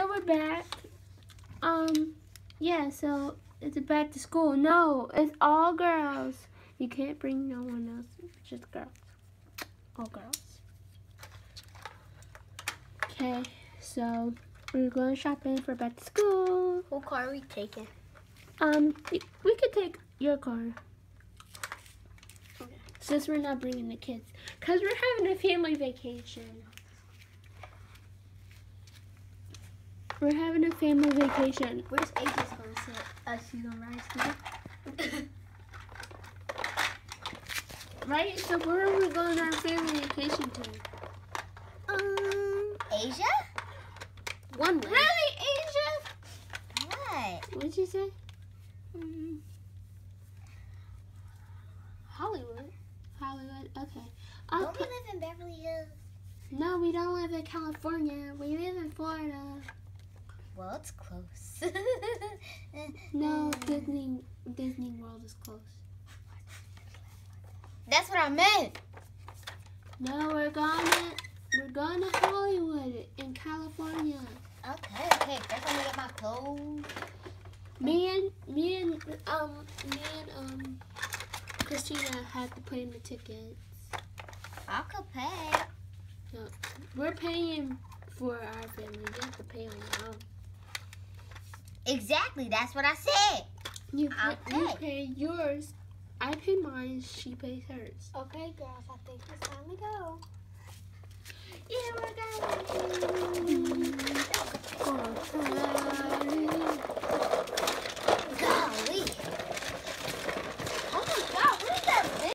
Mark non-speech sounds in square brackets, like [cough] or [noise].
so we're back. Um, yeah, so it's a back to school. No, it's all girls. You can't bring no one else, just girls. All girls. Okay, so we're going shopping for back to school. What car are we taking? Um, we could take your car. Since we're not bringing the kids. Because we're having a family vacation. We're having a family vacation. Where's Aegis gonna sit? Uh, she's gonna ride. [coughs] Right? So where are we going on our family vacation to? Um, Asia? One way. Really, Asia? What? What'd you say? Mm, Hollywood. Hollywood. Okay. Don't we live in Beverly Hills? No, we don't live in California. We live in Florida. Well, it's close. [laughs] No, Disney Disney World is close. That's what I meant. No, we're going to we're going to Hollywood in California. Okay, okay. First, I'm gonna get my clothes. Me and me and um me and um Christina had to pay in the tickets. I could pay. No, We're paying for our family. You have to pay on your own. Exactly. That's what I said. You I'll pay, you pay. pay yours. I pay mine. She pays hers. Okay, girls. I think it's time to go. Yeah,